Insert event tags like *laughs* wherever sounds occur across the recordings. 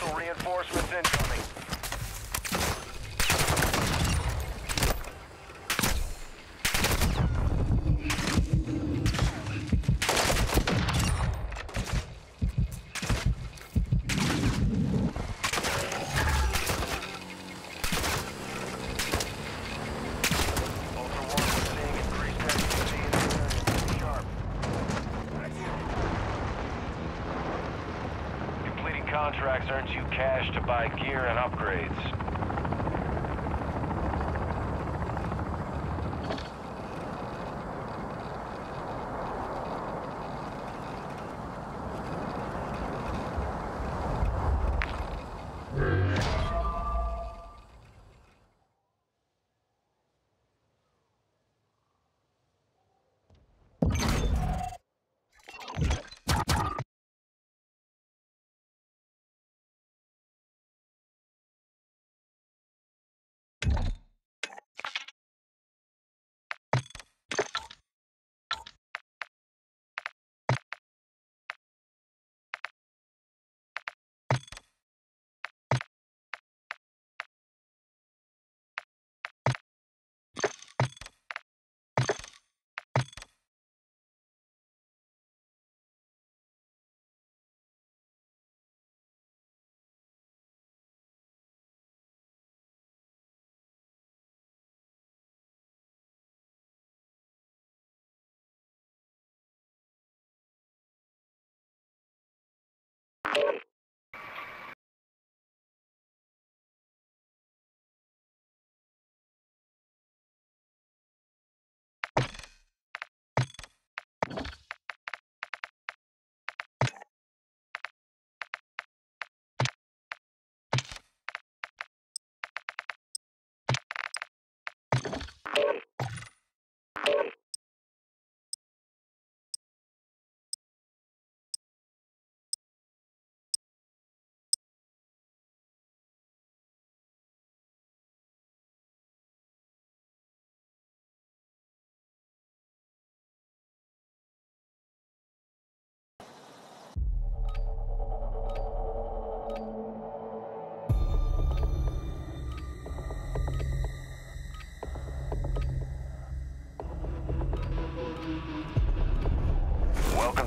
Hostile reinforcements incoming. Ultra One, we're seeing increased activity in the area. Be Sharp. Completing contracts earns you cash to buy gear and upgrades. Welcome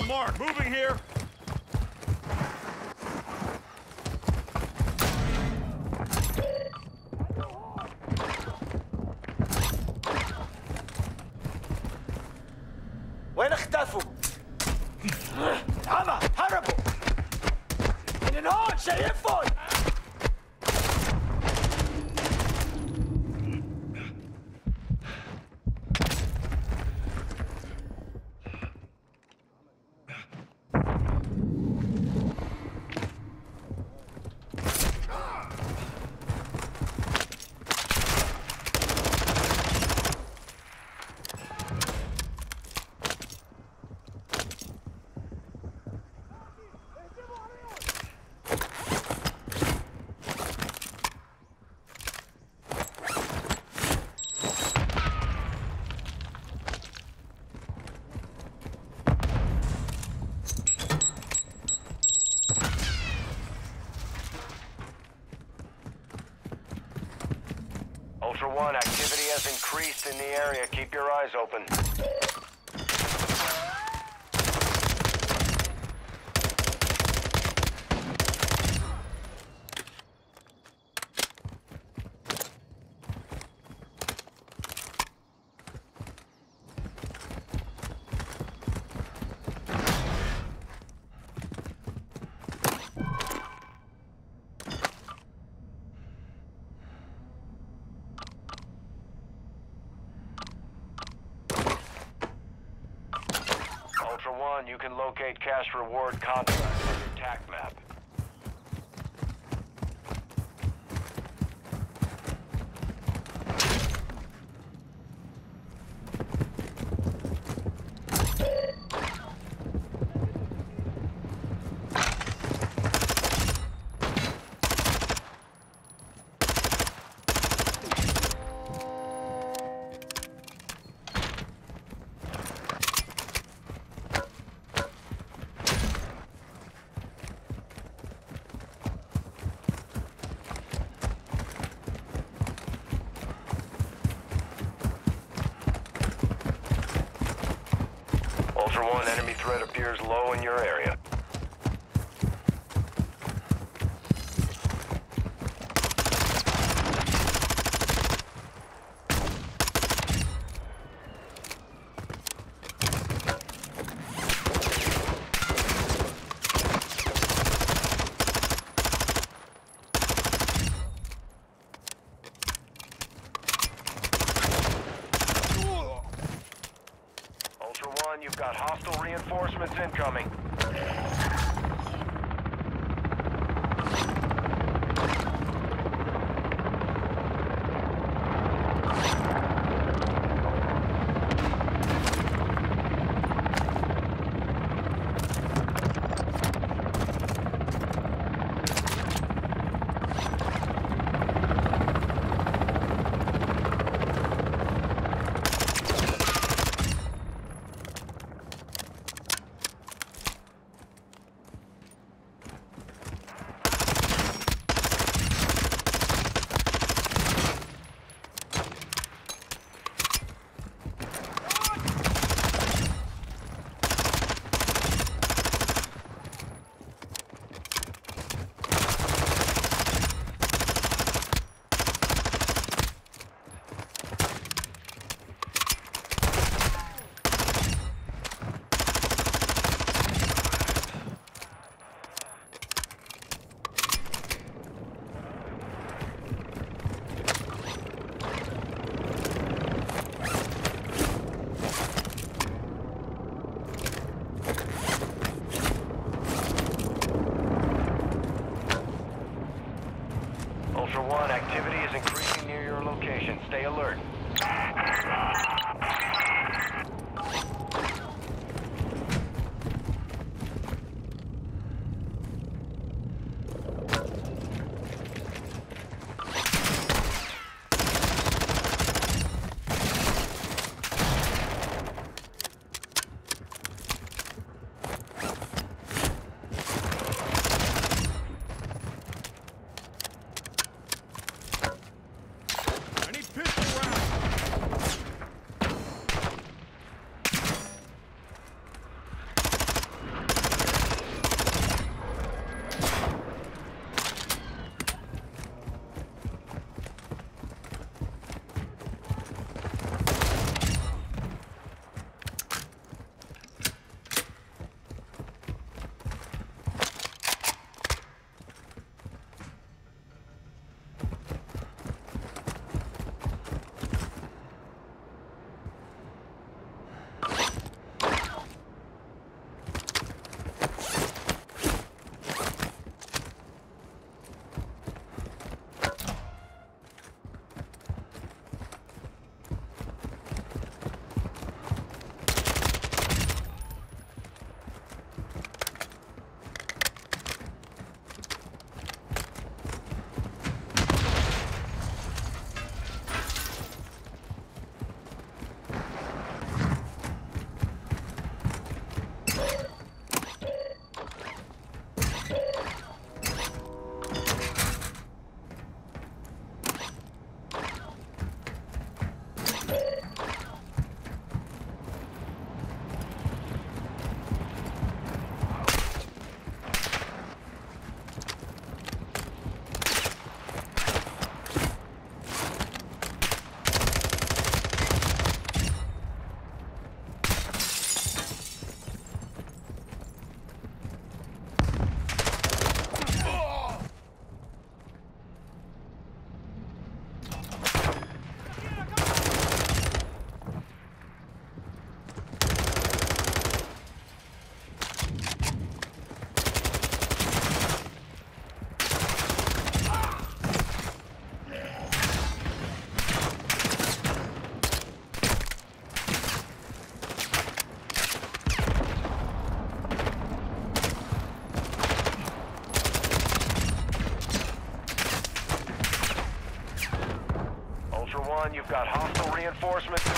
Mark. Moving here. 1, activity has increased in the area. Keep your eyes open. Cash reward contracts on your TAC map. One, enemy threat appears low in your area. Reinforcements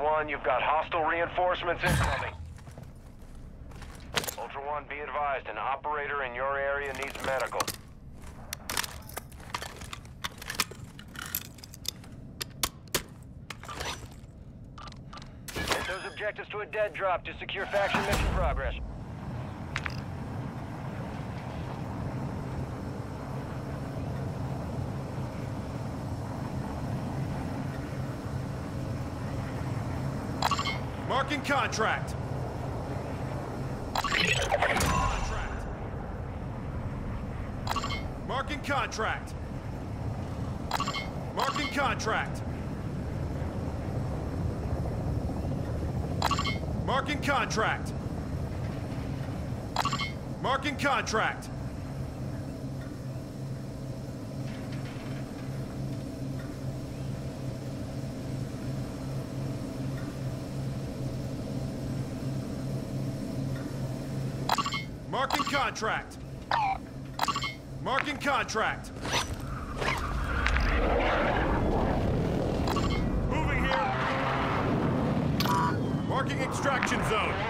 Ultra One, you've got hostile reinforcements incoming. Ultra One, be advised, an operator in your area needs medical. Get those objectives to a dead drop to secure faction mission progress. Marking contract. Contract. Marking contract. Marking contract. Marking contract. Marking contract. Marking contract. Marking contract. Moving here. Marking extraction zone.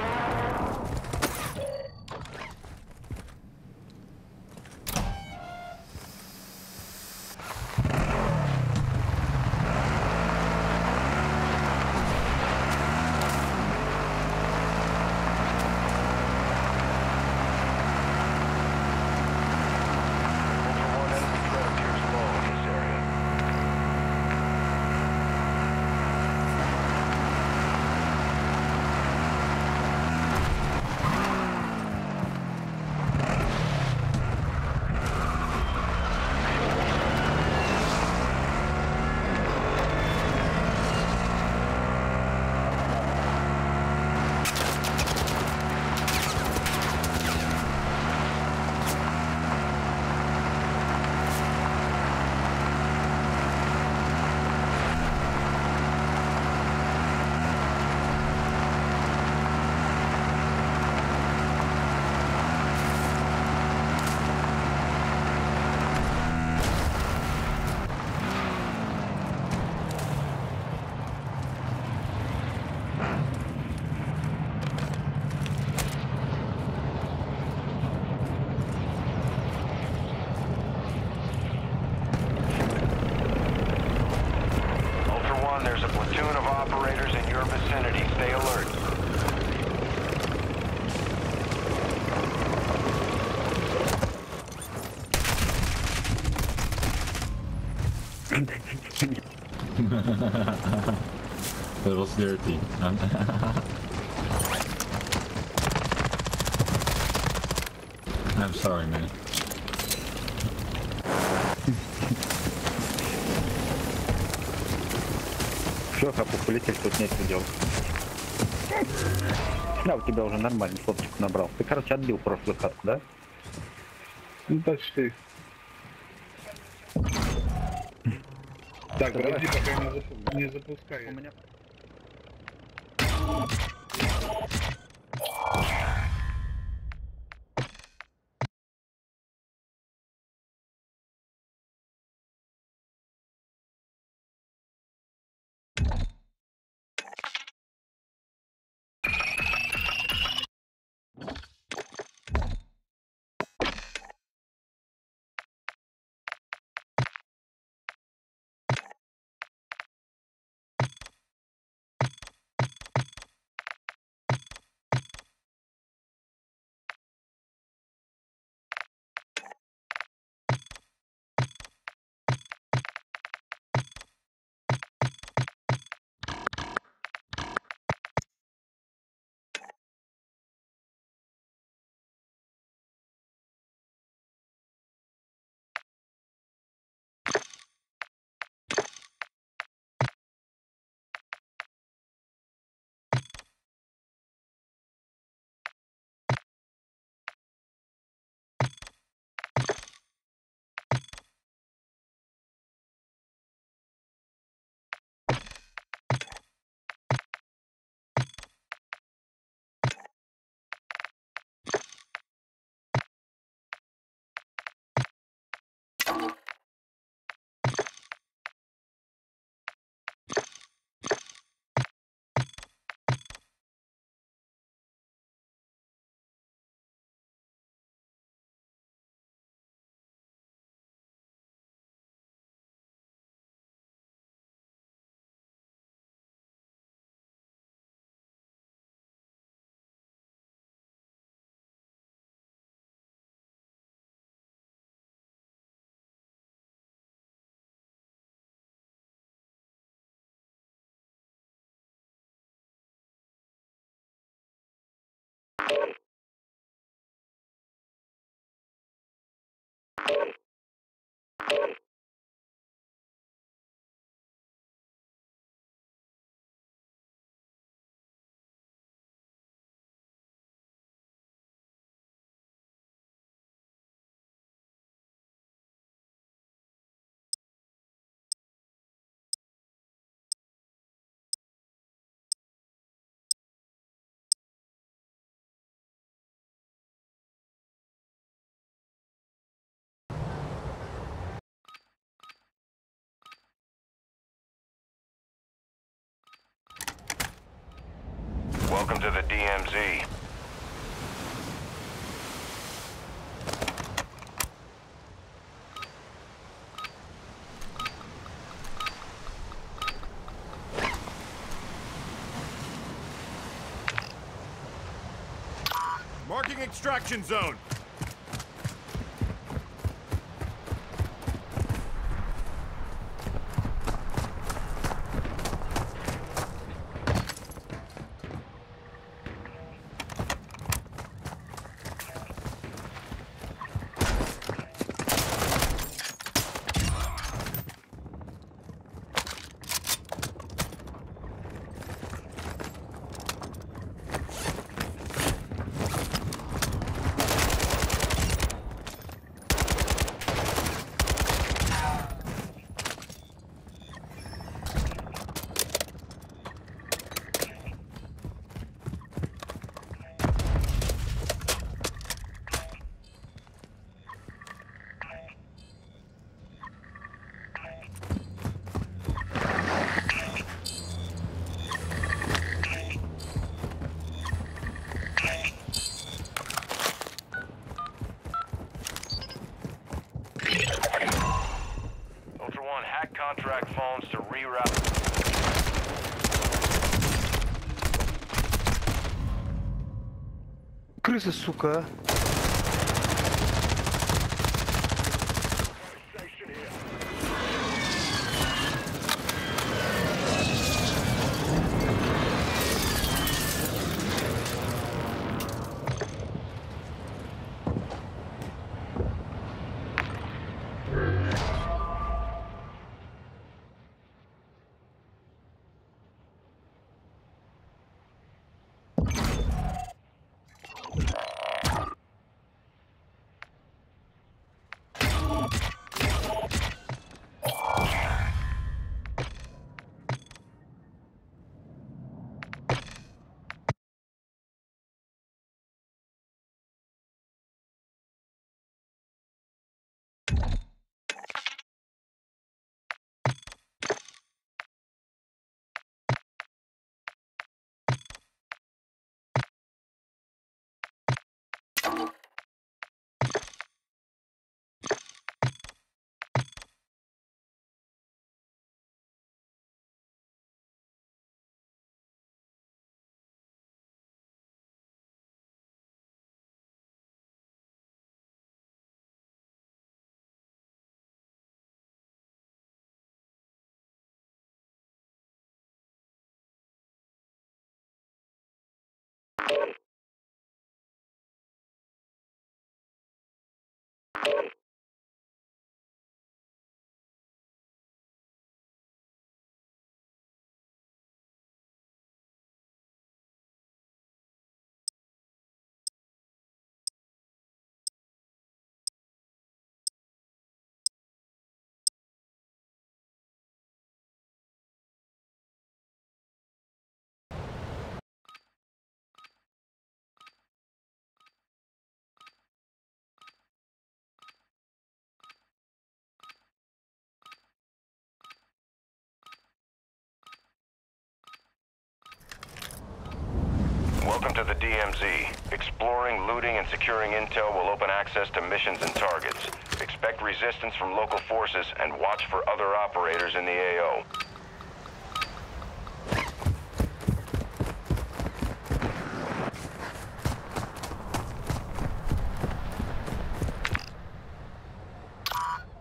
Was dirty. *laughs* I'm sorry, man. Все, хапух, полететь, тут нечего делать. Да, у тебя уже нормальный фоточку набрал. Ты, короче, отбил прошлую катку, да? Ну, почти. Так, подожди, пока не, запу- не запускай. У меня... Oh! DMZ. Marking extraction zone. Where is? Welcome to the DMZ. Exploring, looting, and securing intel will open access to missions and targets. Expect resistance from local forces and watch for other operators in the AO.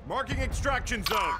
Marking extraction zone.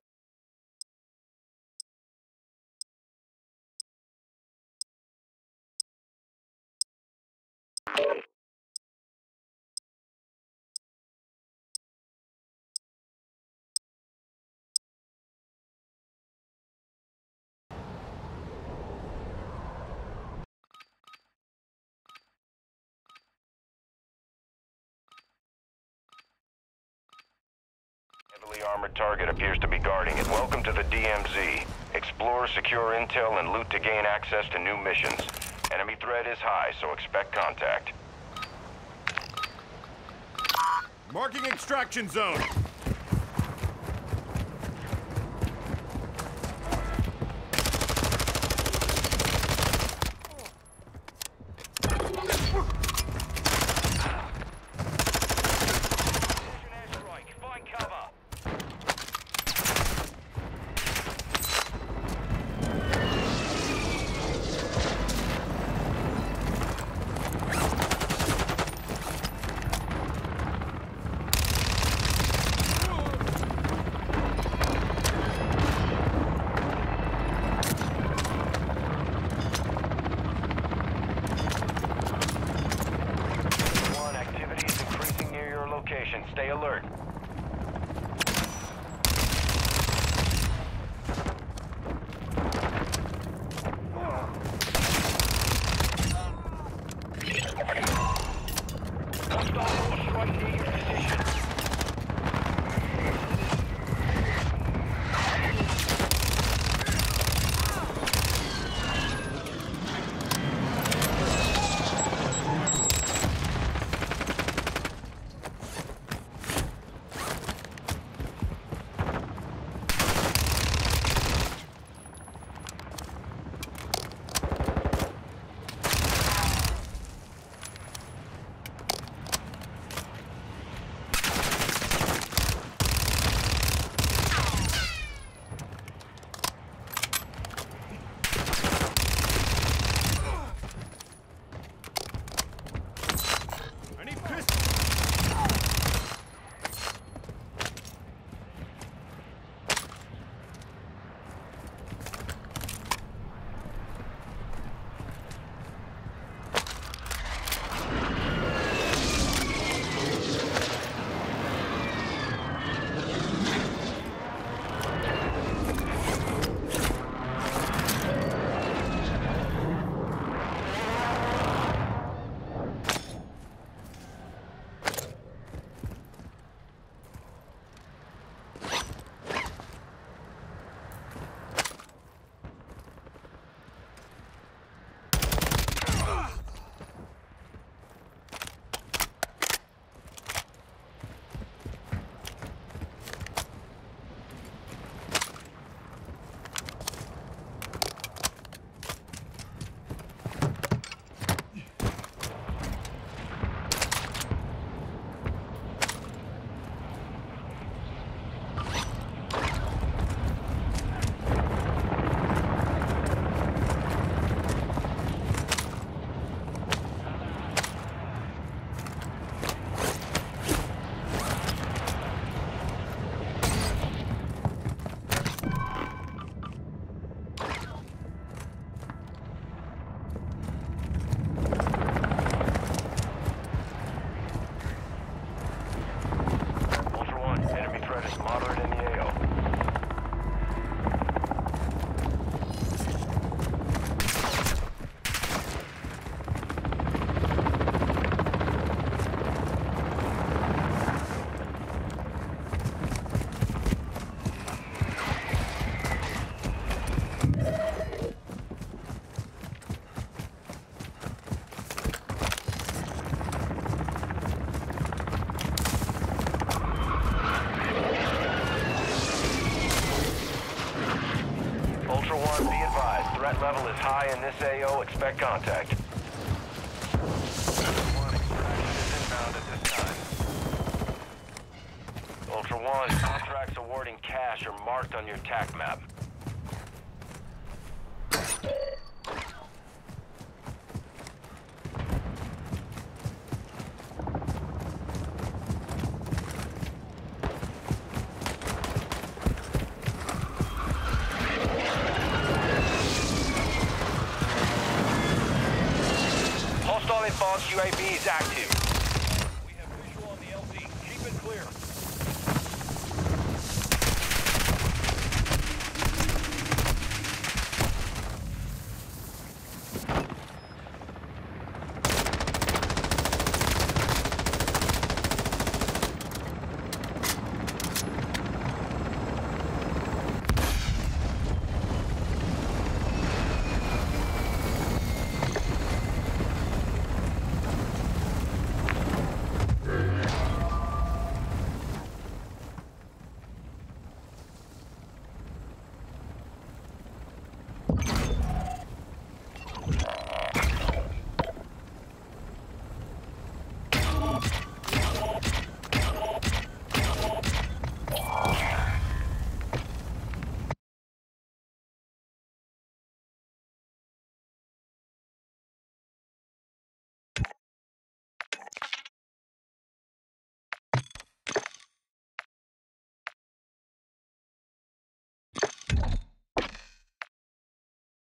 armored target appears to be guarding it. Welcome to the DMZ. Explore, secure intel, and loot to gain access to new missions. Enemy threat is high, so expect contact. Marking extraction zone. Level is high in this AO. Expect contact. Ultra One, contracts awarding cash are marked on your TAC UAV is active.